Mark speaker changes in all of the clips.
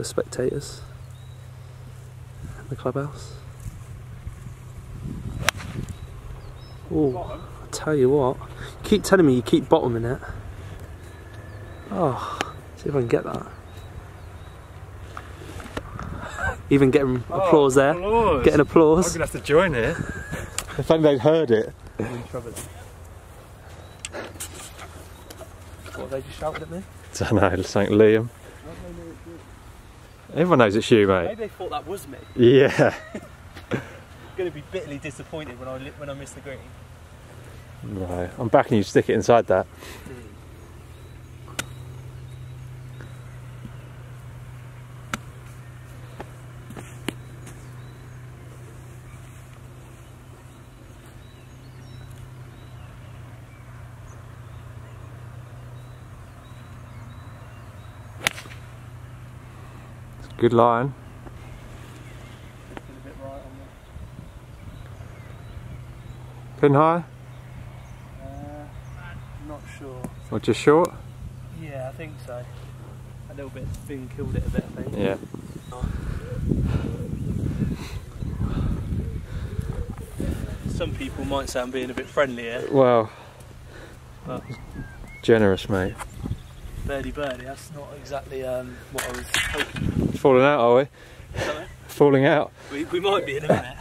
Speaker 1: the spectators in the clubhouse. Oh, I tell you what, you keep telling me you keep bottoming it. Oh, see if I can get that. Even getting oh, applause there.
Speaker 2: Applause.
Speaker 1: Getting
Speaker 2: I'm
Speaker 1: applause.
Speaker 2: gonna have to join here. I think they'd heard it.
Speaker 1: What, they just shouted at me?
Speaker 2: don't know, it's like Liam. Everyone knows it's you, mate.
Speaker 1: Maybe they thought that was me.
Speaker 2: Yeah.
Speaker 1: going to be bitterly disappointed when I, when I miss the green.
Speaker 2: No, I'm backing you stick it inside that. Mm. Good line.
Speaker 1: right
Speaker 2: Pin high.
Speaker 1: Uh, not sure.
Speaker 2: or just short?
Speaker 1: Yeah, I think so. A little bit spin killed it a bit. I think.
Speaker 2: Yeah.
Speaker 1: Some people might say I'm being a bit friendly here.
Speaker 2: Well,
Speaker 1: Well.
Speaker 2: generous, mate.
Speaker 1: Birdie birdie. That's not exactly um, what I was hoping.
Speaker 2: Falling out, are we?
Speaker 1: Something.
Speaker 2: Falling out.
Speaker 1: We, we might be in a minute.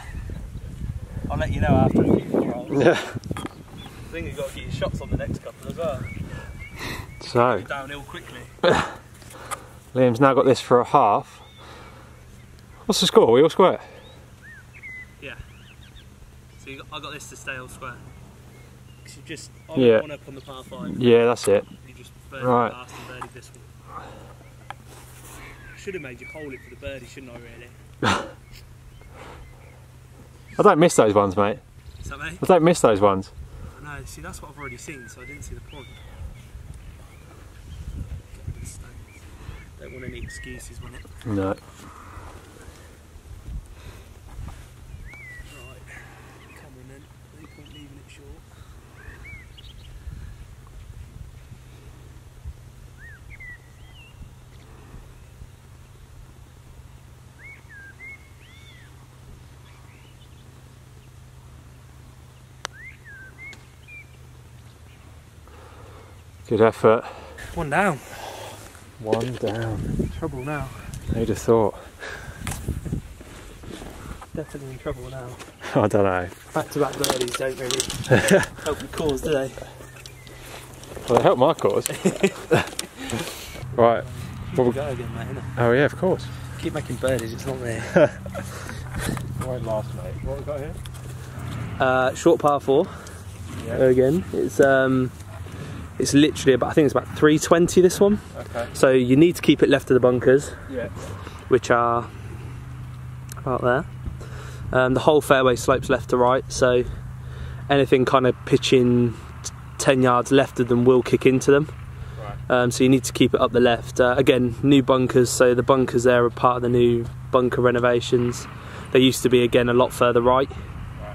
Speaker 1: I'll let you know after a few controls.
Speaker 2: Yeah.
Speaker 1: I think you've got to get your shots on the next couple as well.
Speaker 2: So,
Speaker 1: Downhill quickly.
Speaker 2: Liam's now got this for a half. What's the score? We all square?
Speaker 1: Yeah. So you got, I got this to stay all square. Because you just, I
Speaker 2: Yeah.
Speaker 1: one up on the par five.
Speaker 2: Yeah, that's it.
Speaker 1: You just birdie
Speaker 2: Right.
Speaker 1: last and birdie this one. Should have made you hold it for the birdie, shouldn't I? Really?
Speaker 2: I don't miss those ones, mate.
Speaker 1: Is that me?
Speaker 2: I don't miss those ones.
Speaker 1: I know. See, that's what I've already seen, so I didn't see the point. Get rid of the stones. Don't want any excuses when it.
Speaker 2: No.
Speaker 1: Right. Come on then. No point leaving it short.
Speaker 2: Good effort.
Speaker 1: One down.
Speaker 2: One down.
Speaker 1: Trouble now.
Speaker 2: Who'd have thought?
Speaker 1: Definitely in trouble now.
Speaker 2: I don't know.
Speaker 1: Back to back birdies don't really help the cause, do they?
Speaker 2: Well, they help my cause. right.
Speaker 1: Here we go again, mate.
Speaker 2: Oh, yeah, of course.
Speaker 1: Keep making birdies, it's not there.
Speaker 2: Won't last, mate. What have we got here?
Speaker 1: Uh, short par four. Again, it's um, it's literally about. I think it's about 320 this one.
Speaker 2: Okay.
Speaker 1: So you need to keep it left of the bunkers,
Speaker 2: Yeah.
Speaker 1: which are about there. Um, the whole fairway slopes left to right, so anything kind of pitching 10 yards left of them will kick into them.
Speaker 2: Right.
Speaker 1: Um, so you need to keep it up the left. Uh, again, new bunkers, so the bunkers there are part of the new bunker renovations. They used to be again a lot further right,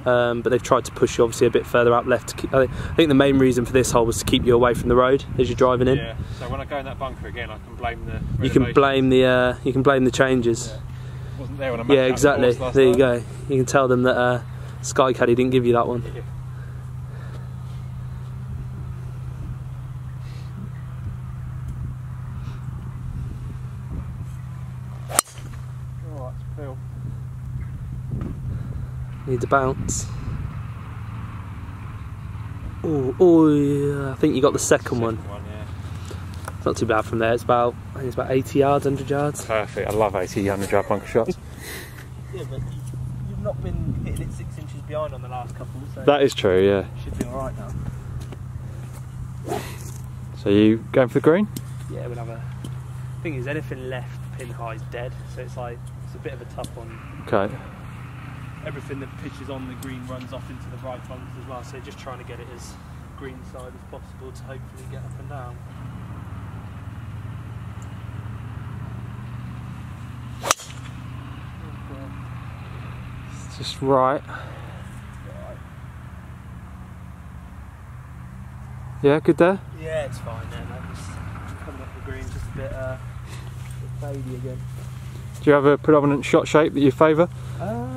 Speaker 1: um, but they've tried to push you obviously a bit further up left. To keep, I, think, the main reason for this hole was to keep you away from the road as you're driving in.
Speaker 2: Yeah. So when I go in that bunker again, I can blame the.
Speaker 1: You can blame the uh, you can blame the changes.
Speaker 2: Yeah. Wasn't there when I
Speaker 1: Yeah,
Speaker 2: the
Speaker 1: exactly.
Speaker 2: last
Speaker 1: There you
Speaker 2: time.
Speaker 1: go. You can tell them that uh, SkyCaddie didn't give you that one.
Speaker 2: Yeah. Alright, Phil.
Speaker 1: Need to bounce. Oh, oh, yeah. I think you got the second one.
Speaker 2: Second one, yeah.
Speaker 1: It's not too bad from there. It's about I think it's about 80 yards, 100 yards.
Speaker 2: Perfect. I love 80 100 yard bunker shots.
Speaker 1: Yeah, but you've not been hitting it six inches behind on the last couple, so
Speaker 2: that is true, yeah.
Speaker 1: should be all right now.
Speaker 2: So you going for the green?
Speaker 1: Yeah, we'll have a. Thing is, anything left pin high is dead, so it's like it's a bit of a tough one.
Speaker 2: Okay.
Speaker 1: Everything that pitches on the green runs off into the right bunks as well. So just trying to get it as green side as possible to hopefully get up and down.
Speaker 2: It's just right. Yeah, good there?
Speaker 1: Yeah, it's fine then. I'm just coming up the green, just a bit, uh, bit fadey again.
Speaker 2: Do you have a predominant shot shape that you favour?
Speaker 1: Um,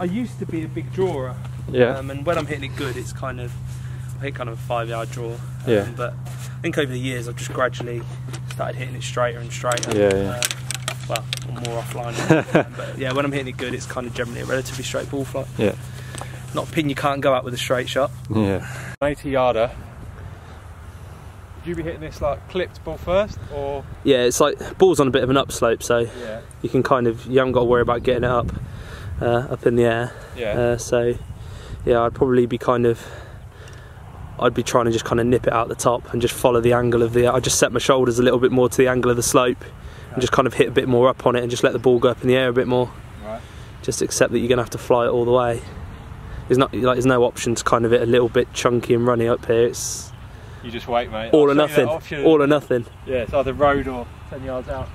Speaker 1: I used to be a big drawer,
Speaker 2: Yeah.
Speaker 1: um, and when I'm hitting it good, it's kind of I hit kind of a five yard draw. Um,
Speaker 2: Yeah.
Speaker 1: But I think over the years, I've just gradually started hitting it straighter and straighter.
Speaker 2: Yeah, yeah.
Speaker 1: Um, well, more offline. but yeah, when I'm hitting it good, it's kind of generally a relatively straight ball flight.
Speaker 2: Yeah.
Speaker 1: Not a pin you can't go at with a straight shot.
Speaker 2: Yeah. 80 yarder. Would you be hitting this like clipped ball first or?
Speaker 1: Yeah, it's like ball's on a bit of an upslope, so
Speaker 2: Yeah.
Speaker 1: you can kind of you haven't got to worry about getting it up uh, up in the air.
Speaker 2: Yeah.
Speaker 1: Uh, so yeah, I'd probably be kind of I'd be trying to just kind of nip it out the top and just follow the angle of the. I just set my shoulders a little bit more to the angle of the slope and just kind of hit a bit more up on it and just let the ball go up in the air a bit more.
Speaker 2: right.
Speaker 1: Just accept that you're gonna have to fly it all the way. There's not like there's no option to kind of it a little bit chunky and runny up here. It's
Speaker 2: You just wait, mate.
Speaker 1: all
Speaker 2: I'll
Speaker 1: or
Speaker 2: show you that
Speaker 1: nothing. All or nothing.
Speaker 2: Yeah, it's either road or 10 yards out.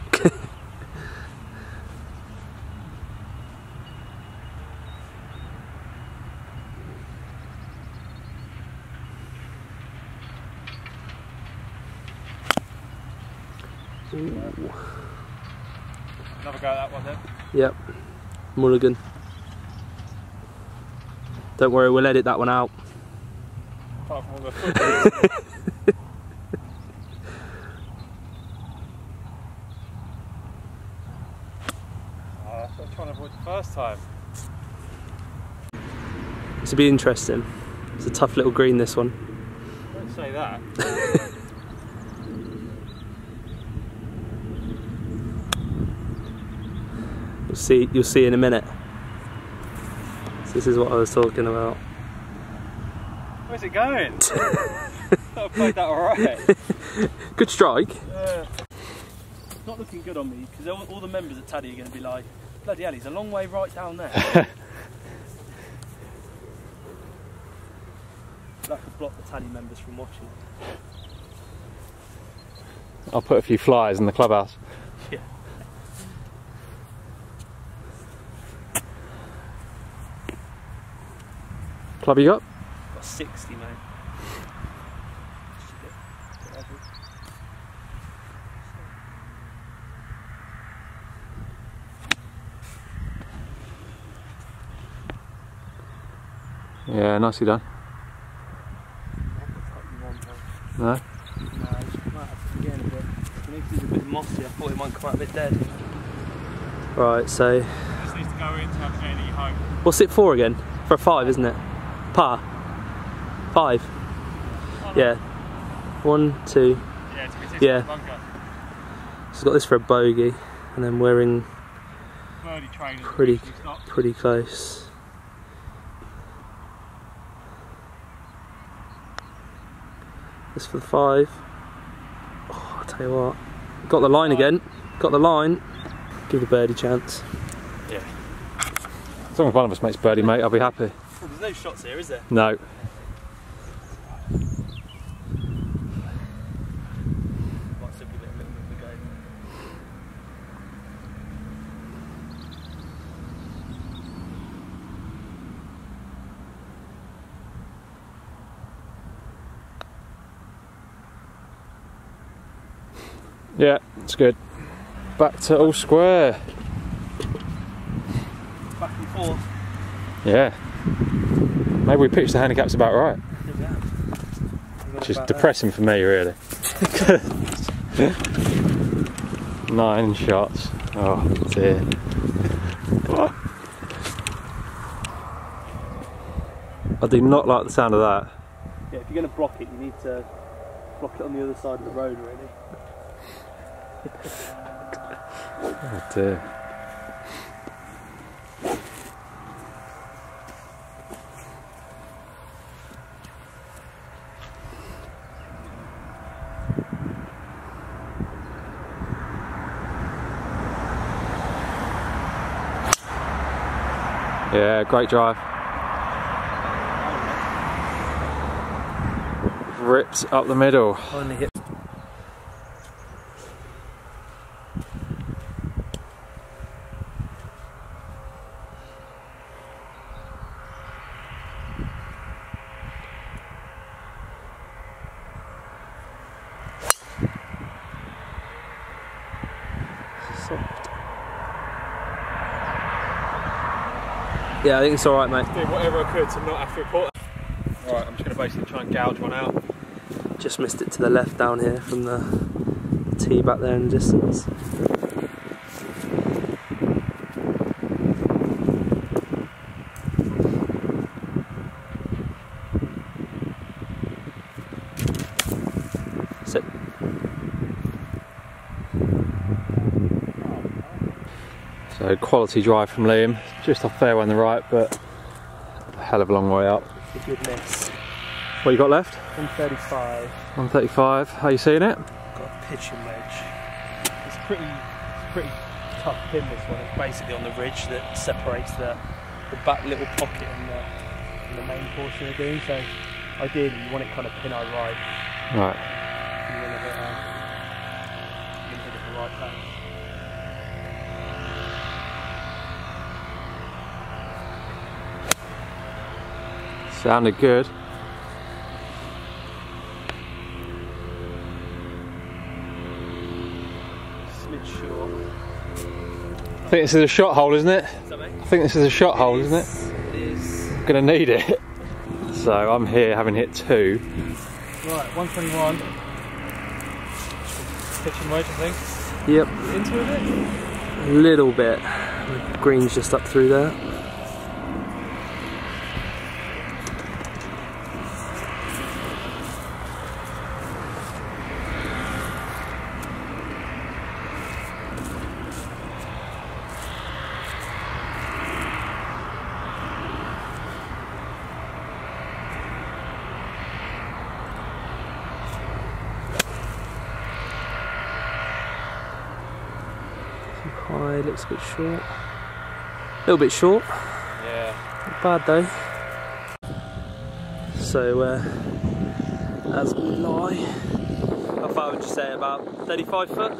Speaker 2: Another go at that one then.
Speaker 1: Yep. Mulligan. Don't worry, we'll edit that one out.
Speaker 2: Apart from all the foot. That's what I'm to avoid the first time.
Speaker 1: This will be interesting. It's a tough little green, this one.
Speaker 2: Don't say that.
Speaker 1: see. You'll see in a minute. So this is what I was talking about.
Speaker 2: Where's it going? I played that alright.
Speaker 1: Good strike.
Speaker 2: Yeah.
Speaker 1: It's not looking good on me because all, all the members at Taddy are going to be like, bloody hell, he's a long way right down there. that could block the Taddy members from watching.
Speaker 2: I'll put a few flyers in the clubhouse. Club you got?
Speaker 1: Got 60, mate. Just a bit- bit heavy.
Speaker 2: Yeah, nicely done. No?
Speaker 1: No, it might have to again, but I he's a bit mossy. I thought it might come out a bit dead. Right, so
Speaker 2: Just needs to go in to have a journey
Speaker 1: what's it for again? For a five, isn't it? Par. Five. Yeah. One, two.
Speaker 2: Yeah, to be
Speaker 1: Yeah.
Speaker 2: bunker.
Speaker 1: So he's got this for a bogey, and then we're in Pretty- pretty close. This for the five. Oh, I'll tell you what. Got the line again. Got the line. Give the birdie chance. Yeah.
Speaker 2: As long as one of us makes birdie, mate, I'll be happy.
Speaker 1: There's no shots here, is there?
Speaker 2: No.
Speaker 1: Might still give it a little bit of a go.
Speaker 2: Yeah, it's good. Back to all square.
Speaker 1: Back and forth.
Speaker 2: Yeah. Maybe we pitched the handicaps about right. Which is depressing for me, really. Nine shots. Oh dear. I do not like the sound of that.
Speaker 1: Yeah, if you're going to block it, you need to block it on the other side of the road, really.
Speaker 2: Oh dear. Yeah, great drive. Ripped up the middle.
Speaker 1: Yeah, I think it's alright, mate.
Speaker 2: Doing whatever I could to not have to report. Alright, I'm just going to basically try and gouge one out.
Speaker 1: Just missed it to the left down here from the tee back there in the distance.
Speaker 2: So quality drive from Liam, just off fairway on the right, but a hell of a long way up.
Speaker 1: It's a good miss.
Speaker 2: What you got left?
Speaker 1: 135.
Speaker 2: 135. How you seeing it?
Speaker 1: Got a pitching wedge. It's pretty, it's pretty tough pin this one. It's basically on the ridge that separates the, the back little pocket and the, and the main portion of the green. So ideally you want it kind of pin high right.
Speaker 2: Right.
Speaker 1: You want it, uh, you hit it the right place.
Speaker 2: Sounded good.
Speaker 1: Smidge.
Speaker 2: I think this is a shot hole, isn't it?
Speaker 1: that?
Speaker 2: I think this is a shot hole, isn't it?
Speaker 1: It is.
Speaker 2: Gonna need it. So I'm here having hit two.
Speaker 1: Right, 121.
Speaker 2: Pitching wedge, I think.
Speaker 1: Yep,
Speaker 2: Into it?
Speaker 1: a little bit. The green's just up through there. Too high, looks a bit short. A little bit short.
Speaker 2: Yeah.
Speaker 1: Not bad though. So, uh, as we lie, how far would you say? About 35 foot?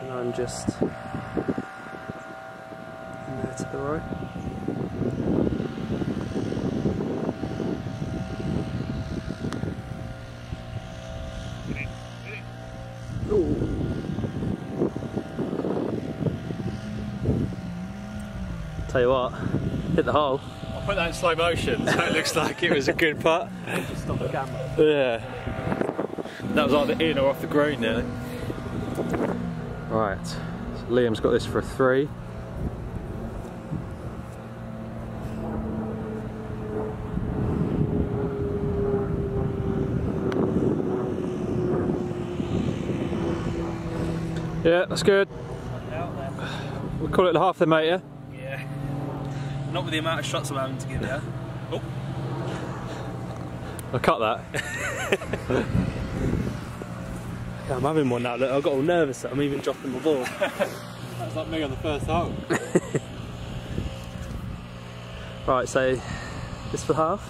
Speaker 1: And I'm just in there to the right. Tell you what, hit the hole.
Speaker 2: I'll put that in slow motion so it looks like it was a good putt.
Speaker 1: Just stop the camera.
Speaker 2: Yeah. That was either in or off the green nearly. Right. So Liam's got this for a three. Yeah, that's good. We'll call it the half then, mate, yeah?
Speaker 1: Yeah. Not with the amount of shots I'm having to give you. Oh.
Speaker 2: I'll cut that.
Speaker 1: Yeah, I'm having one now. Look, I got all nervous. that I'm even dropping my ball.
Speaker 2: That's like me on the first hole.
Speaker 1: right, so this for half.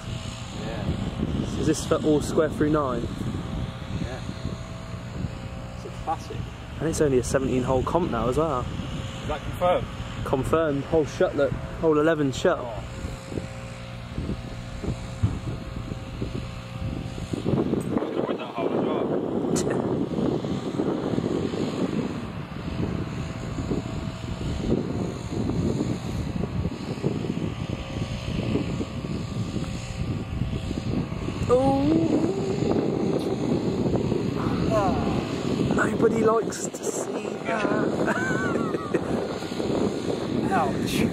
Speaker 2: Yeah.
Speaker 1: Is this for all square through nine?
Speaker 2: Yeah. It's a classic.
Speaker 1: And it's only a 17 hole comp now as well.
Speaker 2: Is that confirmed?
Speaker 1: Confirmed. Hole shut. Look, hole 11 shut. Oh.
Speaker 2: win that hole as well.
Speaker 1: Oh. Nobody likes to see that.
Speaker 2: Ouch.